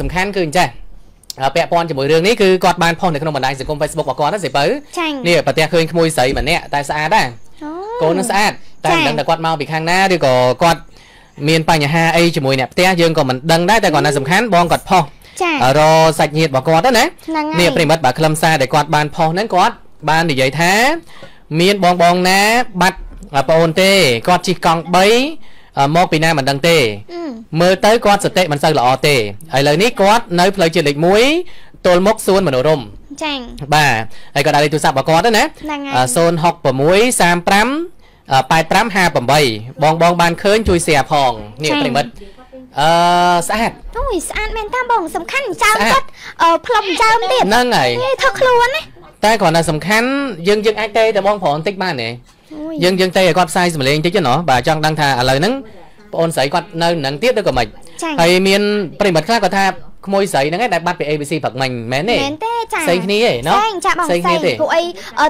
សំខាន់គឺអញ្ចេះពាក់ព័ន្ធជាមួយរឿងនេះគឺគាត់បានផុសនៅក្នុងបណ្ដាញសង្គម Facebook របស់គាត់ណាសិបើនេះប្រទះឃើញក្មួយស្រីម្នាក់តែស្អាតដែរកូននឹងស្អាតតែមិនដឹងថាគាត់មកពីខាងណាឬក៏គាត់មានបញ្ហាអីជាមួយអ្នកផ្ទះយើងក៏មិនដឹងដែរតែគាត់ណាសំខាន់បងគាត់ផុសចារសាច់ញាតិរបស់គាត់ណានេះប្រិមិត្តបើខ្លឹមសារដែលគាត់បានផុសហ្នឹងគាត់បាននិយាយថា មានបងបងណាបាត់ប្អូនទេគាត់ជិះកង់3 មកពីណាមិនដឹងទេមើលទៅគាត់សតិមិនសូវល្អទេឥឡូវនេះគាត់នៅផ្លូវជាតិលេខ1ទល់មុខសួនមនោរមចា៎បាទហើយក៏ដាក់លេខទូរស័ព្ទរបស់គាត់ណា066 35 8558បងបងបានឃើញជួយ share ផងនេះប្រិមិត្តអឺស្អាតអូយស្អាតមែនតាបងសំខាន់ចើមគាត់ផ្លុំចើមទៀតហ្នឹងហើយធ្វើខ្លួនណាតែគ្រាន់តែសំខាន់យើងយើងអាចទេតែបងប្រុសបន្តិចបានទេ យើងយើងទេឲ្យគាត់ផ្សាយសម្លេងតិចណោះបាទចង់ដឹងថាឥឡូវហ្នឹងបងអូនស្រីគាត់នៅនឹងទៀតឬក៏មិនហើយមានប្រិមត្តខ្លះគាត់ថា ក្មួយស្រីហ្នឹងឯងដែលបាត់ពី ABC ព្រឹកមិញមែនទេមែនទេចាផ្សេងគ្នាឯងណោះផ្សេងគ្នាទេព្រោះអី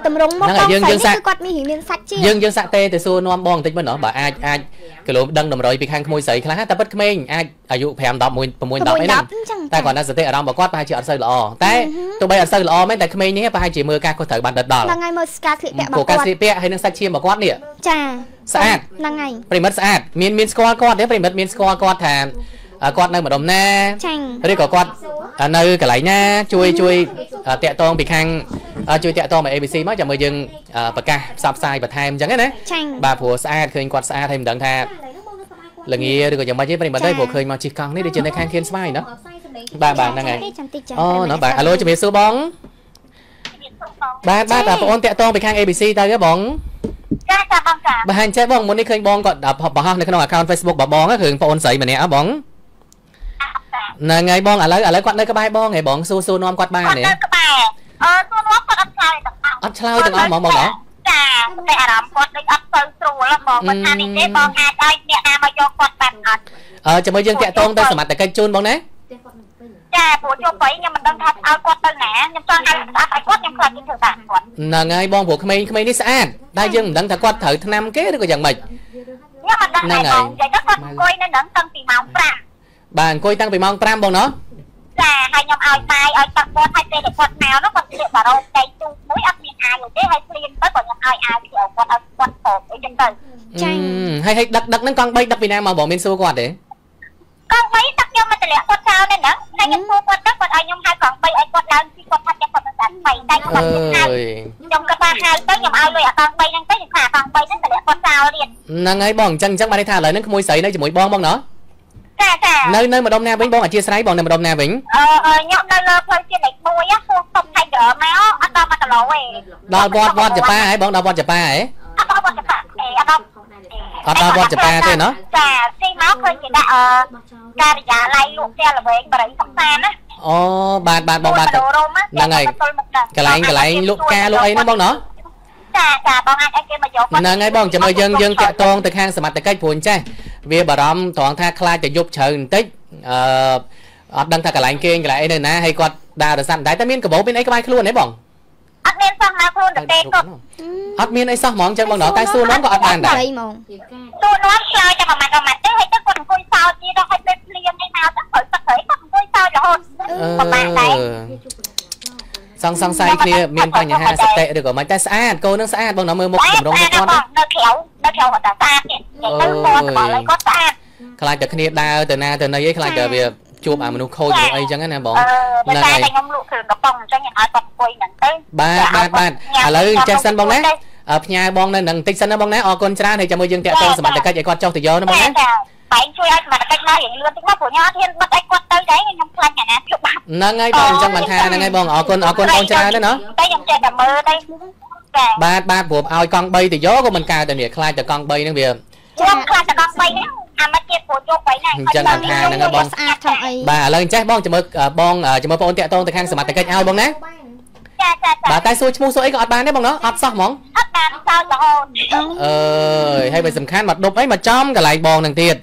តម្រងមកបងស្រីគឺគាត់មានរៀងមានសាច់ជាយើងយើងសាក់ទេទៅសួរនាំបងបន្តិចមើលណោះបើអាចអាចគីឡូដឹងតម្រុយពីខាងក្មួយស្រីខ្លះតែពិតក្មេងអាចអាយុ5 10 6 10អីហ្នឹងតែគាត់នៅសតិអារម្មណ៍របស់គាត់ប្រហែលជាអត់សូវល្អតែទោះបីអត់សូវល្អមែនតែក្មេងនេះប្រហែលជាមើលការខុសត្រូវបានដិតដល់ហ្នឹងហើយមើលស្កាស្លៀកពាក់របស់គាត់ការស្លៀកពាក់ហើយនឹងសាច់ឈាមរបស់គាត់នេះចាស្អាតហ្នឹងហើយប្រិមិត្តស្អាតមានមានស្គាល់គាត់ទេប្រិមិត្តមានស្គាល់គាត់ថា គាត់នៅម្ដុំណាឬក៏គាត់នៅកន្លែងណាជួយជួយតាក់ទងពីខាងជួយតាក់ទងមក ABC មកចាំមើលយើងប្រកាសផ្សព្វផ្សាយបន្ថែមអញ្ចឹងណាបាទព្រោះស្អាតឃើញគាត់ស្អាតហើយមិនដឹងថាលងាឬក៏យ៉ាងម៉េចទេប្រិមត្តទេព្រោះឃើញមកជិះកង់នេះដូចជានៅខាងខៀនស្វាយណាបាទបាទហ្នឹងហើយអូណ៎បាទអាឡូជំរាបសួរបងបាទបាទបងអូនតាក់ទងពីខាង ABC ទៅហ៎បងចាចាបងចាបាទអញ្ចឹងបងមុននេះឃើញបងគាត់បង្ហោះនៅក្នុង account Facebook របស់បងគឺបងអូនស្រីម្នាក់ហ៎បង ហ្នឹងហើយបងឥឡូវឥឡូវគាត់នៅក្បែរបងហ៎បងសួរសួរនាំគាត់បានទេនៅក្បែរអឺសួរនាំគាត់អត់ឆ្លើយទាំងអស់អត់ឆ្លើយទាំងអស់ហ្មងបងចាតែអារម្មណ៍គាត់ដូចអត់ទៅស្រួលបងគាត់ថានេះទេបងអាចឲ្យអ្នកណាមកយកគាត់បានអត់អឺចាំមើលយើងតាក់ទងទៅសមត្ថកិច្ចជូនបងណាចាព្រោះយកទៅខ្ញុំមិនដឹងថាឲ្យគាត់ទៅណាខ្ញុំចង់ឲ្យស្អាតឲ្យគាត់ខ្ញុំខ្លាចគេធ្វើបាបគាត់ហ្នឹងហើយបងព្រោះក្មេងៗនេះស្អាតតែយើងមិនដឹងថាគាត់ត្រូវឆ្នាំគេឬក៏យ៉ាងម៉េចខ្ញុំមិនដឹងដែរបងនិយាយទៅគាត់អង្គុយនៅនឹងតាំងពីម៉ោង5 បាទអង្គុយតាំងពីម៉ោង5បងណោះចាហើយខ្ញុំឲ្យបាយឲ្យទឹកគាត់ហើយពេលគាត់មកនោះគាត់ស្លៀកបារោដៃទូមួយអត់មានអាវទេហើយព្រៀនទៅគាត់ខ្ញុំឲ្យអាវពីគាត់ឲ្យគាត់ប្រកអីចឹងទៅចាហើយហើយដឹកដឹកហ្នឹងកង់3ដឹកពីណាមកបងមានសួរគាត់ទេកង់3ដឹកខ្ញុំមកតម្លាក់គាត់ចោលទេណាហើយខ្ញុំសួរគាត់ទៅគាត់ឲ្យខ្ញុំហៅកង់3ឲ្យគាត់ឡើងពីគាត់ថាគាត់មិនបាន3តែគាត់មិនហៅខ្ញុំគាត់ថាហៅទៅខ្ញុំឲ្យលុយអាកង់3ហ្នឹងទៅខ្ញុំថាអាកង់3ហ្នឹងតម្លាក់គាត់ចោលទៀតហ្នឹងហើយបងអញ្ចឹងអញ្ចឹងបានន័យថាឥឡូវហ្នឹងក្មួយស្រីនៅជាមួយបងបងណោះ ចាចានៅនៅម្ដុំណាវិញបងអធិស្ឋានបងនៅម្ដុំណាវិញអឺខ្ញុំនៅលើផ្លូវជាតិលេខ1ហ្នឹងពោះសុំថៃដឺមកអត់ដល់1គីឡូទេដល់វត្តវត្តចប៉ាហ៎បងដល់វត្តចប៉ាហ៎អត់ដល់វត្តចប៉ាទេអត់ដល់អត់ដល់វត្តចប៉ាទេណោះចាទីមកឃើញគេដាក់អឺការិយាល័យលក់ផ្ទះល្វែងបរិយសុខសានណាអូបាទបាទបងបាទហ្នឹងហើយកន្លែងកន្លែងលក់ការលក់អីហ្នឹងបងណោះចាចាបងអាចឲ្យគេមកយកហ្នឹងហើយបងចាំមើលយើងយើងតាក់តងទៅខាងសមត្ថកិច្ចព្រោះអញ្ចេះ វាបារម្ភត្រង់ថាខ្លាចតែយប់ជ្រៅបន្តិចអឺអត់ដឹងថាកន្លែងគេងកន្លែងអីនៅណាហើយគាត់ដើររសាត់ដែរតែមានកបោមានអីក្បែរខ្លួនទេបងអត់មានសោះណាខ្លួនតែគាត់អត់មានអីសោះហ្មងចឹងបងដល់តែសួរនាំក៏អត់បានដែរហ្មងសួរនាំឆ្លើយតែប្រហែលប្រហែលទេហើយទៅគាត់អង្គុយសោតទៀតដល់ឲ្យពេលភ្លៀងនេះមកទៅព្រោះទឹកហើយគាត់អង្គុយសោតរហូតប្រហែលដែរសង្សង្ស័យគ្នាមានបញ្ហាសតិឬក៏មិនតែស្អាតកូននឹងស្អាតបងដល់មើលមុខតម្រងគាត់នៅក្រៅនៅក្រៅគាត់ស្អាតទៀត ទៅគាត់បលគាត់ស្អាតខ្លាចតែគ្នាដើរទៅណាទៅណីអីខ្លាចតែវាជួបអាមនុស្សខូចឬអីចឹងណាបងហ្នឹងហើយតែខ្ញុំលក់គ្រឿងកំប៉ុងអញ្ចឹងខ្ញុំឲ្យគាត់អង្គុយហ្នឹងទៅបាទបាទបាទឥឡូវចេះសិនបងណាផ្ញើបងនៅនឹងតិចសិនណាបងណាអរគុណច្រើនហើយចាំមើលយើងតាក់ទងសមត្ថកិច្ចឲ្យគាត់ចុះទៅយកណាបងណាបែងជួយឲ្យសមត្ថកិច្ចមករៀងលឿនតិចមកព្រោះខ្ញុំអត់ហ៊ានបិទឲ្យគាត់ទៅដែរខ្ញុំខ្លាចអាណាជួបបាត់ហ្នឹងហើយបងអញ្ចឹងបានថាហ្នឹងហើយបងអរគុណអរគុណបងច្រើនណាស់ណាតែខ្ញុំចេះតែមើលទៅបាទបាទព្រោះឲ្យកង់3ទៅយកក៏មិនកើតតែនេះខ្លាចតែកង់3ហ្នឹងវា ខ្ញុំខ្លាចតែកង់3ហ្នឹងអាមិត្តទៀតព្រោះយក3ហ្នឹងអញ្ចឹងថាហ្នឹងបងស្អាតខាងអីបាទឥឡូវអញ្ចេះបងចាំមើលបងចាំមើលបងអូនតាក់តងទៅខាងសមត្ថកិច្ចឲ្យបងណាចាចាចាបាទតែសួរឈ្មោះសួរអីក៏អត់បានដែរបងណោះអត់សោះហ្មងអត់បានសោតរហូតអើយហើយបើសំខាន់មកដប់អីមកចំកន្លែងបងនឹងទៀត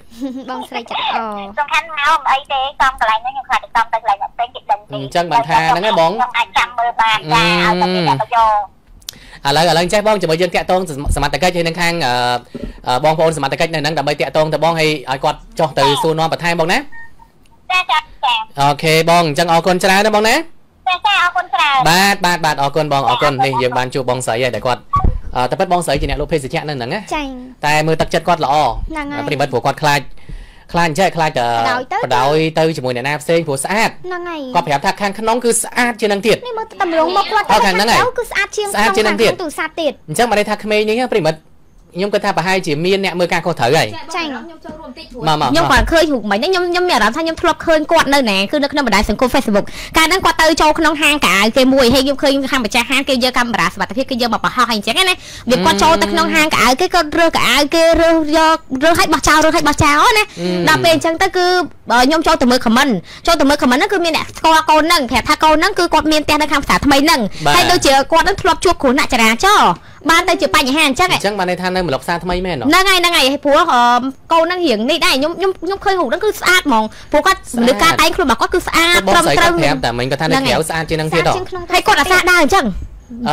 បងស្រីចាក់អូសំខាន់មកអីទេចំកន្លែងហ្នឹងខ្ញុំខ្លាចទៅចំទៅកន្លែងផ្សេងគេដឹងទេអញ្ចឹងបានថាហ្នឹងឯងបងខ្ញុំអាចចាំមើលបានចាឲ្យតែគេដាក់យក ឥឡូវឥឡូវចេះបងជាមួយយើងតាក់តងសមត្ថកិច្ចហើយនឹងខាងបងប្អូនសមត្ថកិច្ចនៅហ្នឹងដើម្បីតាក់តងទៅបងហើយឲ្យគាត់ចុះទៅសួរនាំបន្ថែមបងណាចាចាចាអូខេបងអញ្ចឹងអរគុណច្រើនណាបងណាចាចាអរគុណច្រើនបាទបាទបាទអរគុណបងអរគុណនេះយើងបានជួបបងស្រីហើយតែគាត់តែប៉ិតបងស្រីជាអ្នកលក់ភេសជ្ជៈនៅហ្នឹងណាចាតែមើលទឹកចិត្តគាត់ល្អប្រិមិត្តព្រោះគាត់ខ្លាច ខ្លាចអញ្ចឹងខ្លាចតែបដោយទៅជាមួយអ្នកណាផ្សេងព្រោះស្អាតហ្នឹងហើយគាត់ប្រាប់ថាខាងក្នុងគឺស្អាតជាងនឹងទៀតនេះមើលតម្រងមកគាត់ខាងហ្នឹងគឺស្អាតជាងស្អាតជាងនឹងទៀតទូរស័ព្ទទៀតអញ្ចឹងមកន័យថាក្មេងនេះប្រិមិត្ត ខ្ញុំគិតថាប្រហែលជាមានអ្នកមើលការខុសត្រូវហើយចាខ្ញុំចូលរួមតិចព្រោះខ្ញុំគាត់ឃើញរូបមិញខ្ញុំខ្ញុំមានអារម្មណ៍ថាខ្ញុំធ្លាប់ឃើញគាត់នៅណាគឺនៅក្នុងបណ្ដាញសង្គម Facebook កាលហ្នឹងគាត់ទៅចូលក្នុងហាងកៅគេមួយហើយខ្ញុំឃើញខាងម្ចាស់ហាងគេយកកាមេរ៉ាសុវត្ថិភាពគេយកមកបង្ហោះអីចឹងណាវាគាត់ចូលទៅក្នុងហាងកៅគេគាត់រើសកៅគេរើសយករើសឲ្យបោះចោលរើសឲ្យបោះចោលណាដល់ពេលអញ្ចឹងទៅគឺខ្ញុំចូលទៅមើល comment ចូលទៅមើល comment ហ្នឹងគឺមានអ្នកស្គាល់កូនហ្នឹងប្រាប់ថាកូនហ្នឹងគឺគាត់មានផ្ទះនៅខាងផ្សារថ្មីហ្នឹងហើយដូចជាគាត់ហ្នឹងធ្លាប់ជួបគ្រោះថ្នាក់ចរាចរណ៍ បានទៅជាបញ្ហាអញ្ចឹងអញ្ចឹងបានន័យថានៅម្លប់ផ្សារថ្មីមែនហ្នឹងហើយហ្នឹងហើយព្រោះកូនហ្នឹងរៀងនេះដែរខ្ញុំខ្ញុំខ្ញុំឃើញរូបហ្នឹងគឺស្អាតហ្មងព្រោះគាត់មនុស្សការតែងខ្លួនរបស់គាត់គឺស្អាតត្រឹមត្រូវប្រាប់តែមិញគាត់ថានៅក្រៅស្អាតជាងហ្នឹងទៀតហ៎ហើយគាត់អាសាដើរអញ្ចឹង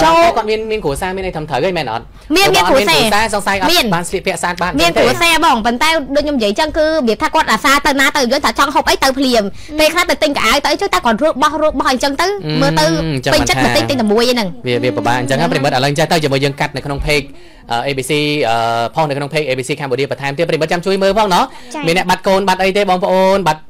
ចូលគាត់មានមានគ្រួសារមានអីធ្វើត្រូវហីមែនអត់មានមានគ្រួសារសង្ស័យអត់បានស្លៀកពាក់ស្អាតបានមានគ្រួសារបងប៉ុន្តែដូចខ្ញុំនិយាយអញ្ចឹងគឺរបៀបថាគាត់អាសាទៅណាទៅយល់ថាចង់ហូបអីទៅភ្លាមពេលខ្លះទៅទិញកៅអៅទៅជួយតែគាត់រកបោះរកបោះអញ្ចឹងទៅមើលទៅពេញចិត្តទៅទិញទិញតែមួយហ្នឹងវាវាពិបាកអញ្ចឹងប្រិមិត្តឥឡូវចេះទៅជាមួយយើងកាត់នៅក្នុង page ABC ផងនៅក្នុង page ABC Cambodia បន្ថែមទៀតប្រិមិត្តចាំជួយមើលផងណោះមានអ្នកបាត់កូនបាត់អីទេបងប្អូនបាត់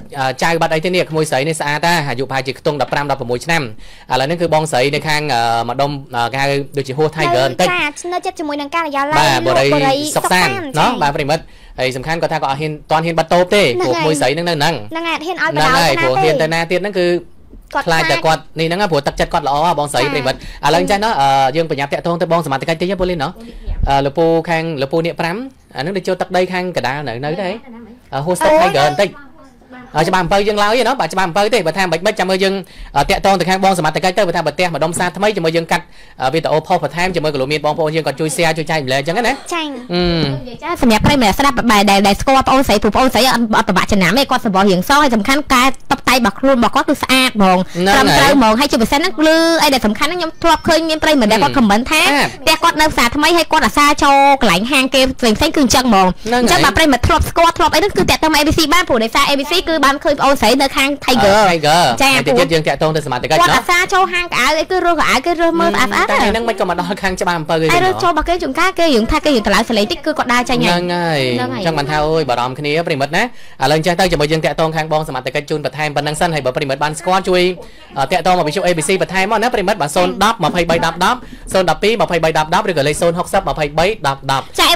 ចៅបាត់អីទេនេះក្មួយស្រីនេះស្អាតតាអាយុប្រហែលជាខ្ទង់15 16ឆ្នាំឥឡូវនេះគឺបងស្រីនៅខាងម្ដុំគេហៅដូចជាហួស Tiger បន្តិចនៅចិត្តជាមួយនឹងការិយាល័យបាទបរិយសុកសានណោះបាទប្រិមិត្តហើយសំខាន់គាត់ថាគាត់អត់ហ៊ានតាន់ហ៊ានបាត់តូបទេព្រោះមួយស្រីនឹងនៅហ្នឹងហ្នឹងហើយហ៊ានឲ្យបដៅហ្នឹងហើយព្រោះហ៊ានទៅណាទៀតហ្នឹងគឺខ្លាចតែគាត់នេះហ្នឹងព្រោះទឹកចិត្តគាត់ល្អបងស្រីប្រិមិត្តឥឡូវចាស់ណោះយើងបញ្ញាតាក់ទងទៅបងសមត្ថកិច្ចតិចពូលីនណោះលពូខាងលពូនេះ5អានឹងទៅចូលទឹកដីខាងកដាលនៅនៅទេហូស្តុក Tiger បន្តិច ច្បាប់អំពើយើងឡើយណាបាទច្បាប់អំពើទេបើថាមិនបិទចាំមើលយើងតាក់តងទៅខាងបងសមត្ថកិច្ចទៅបើថាប្រទេសម្ដុំសារថ្មីជាមួយយើងកាត់វីដេអូផុសបន្ថែមជាមួយកលមានបងប្អូនយើងក៏ជួយ share ជួយចែកម្លែកអញ្ចឹងណាចា៎ចាសម្រាប់ប្រិយមិត្តស្ដាប់បែដែលដែលស្គាល់បងស្រីព្រោះបងស្រីអត់អត់ប្របាក់ចំណាំទេគាត់សម្បល់រៀងសហើយសំខាន់ការតបតៃរបស់ខ្លួនរបស់គាត់គឺស្អាតហ្មងត្រឹមត្រូវហ្មងហើយជាពិសេសហ្នឹងលឺអីដែលសំខាន់ហ្នឹងខ្ញុំធ្លាប់ឃើញមានប្រិយមិត្តដែលគាត់ comment ថាផ្ទះគាត់នៅផ្សារថ្មីហើយគាត់អាសាចូលកន្លែងហាងគេផ្សេងផ្សេងគឺអញ្ចឹងហ្មងអញ្ចឹងបើប្រិយមិត្តធ្លាប់ស្គាល់ធ្លាប់អីហ្នឹងគឺតាក់ទង ABC បានព្រោះដោយសារ ABC គឺបានឃើញបងស្រីនៅខាង Tiger Tiger ចាតិចទៀតយើងតាក់ទងទៅសមាជិកគាត់អាសាចូលហាងកៅអីគឺរើសកៅអៅគេរើសមើលស្អាតស្អាតតែហ្នឹងមិនក៏មកដល់ខាងច្បាប់អំពើគេទេរើសចូលរបស់គេជួនកាលគេយើងថាគេយើងតម្លៃសលេងតិចគឺគាត់ដើរចាញ់ហ្នឹងហើយអញ្ចឹងមិនថាអូយបារម្ភគ្នាប្រិមិត្តណាឥឡូវចេះទៅជាមួយយើងតាក់ទងខាងបងសមាជិកជូនបន្ថែមប៉ុណ្ណឹងសិនហើយបើប្រិមិត្តបានស្គាល់ជួយតាក់ទងមកវិទ្យុ ABC បន្ថែមមកណាប្រិមិត្តបាទ010 2310 10 012 2310 10ឬក៏លេខ060 2310 10ចា